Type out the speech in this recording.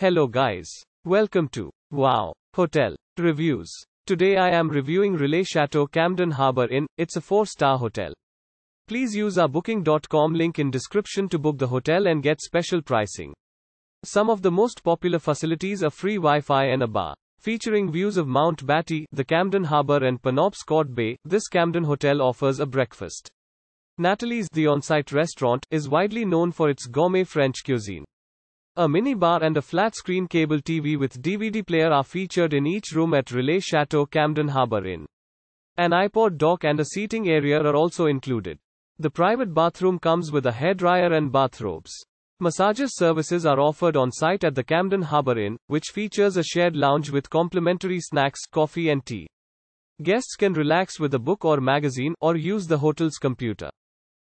Hello guys. Welcome to Wow Hotel Reviews. Today I am reviewing Relais Chateaux Camden Harbour Inn. It's a 4-star hotel. Please use our booking.com link in description to book the hotel and get special pricing. Some of the most popular facilities are free Wi-Fi and a bar. Featuring views of Mount Battie, the Camden Harbour and Penobscot Bay, this Camden hotel offers a breakfast. Natalie's, the on-site restaurant, is widely known for its gourmet French cuisine. A mini bar and a flat screen cable TV with DVD player are featured in each room at Relais Chateaux Camden Harbour Inn. An iPod dock and a seating area are also included. The private bathroom comes with a hairdryer and bathrobes. Massages services are offered on site at the Camden Harbour Inn, which features a shared lounge with complimentary snacks, coffee and tea. Guests can relax with a book or magazine or use the hotel's computer.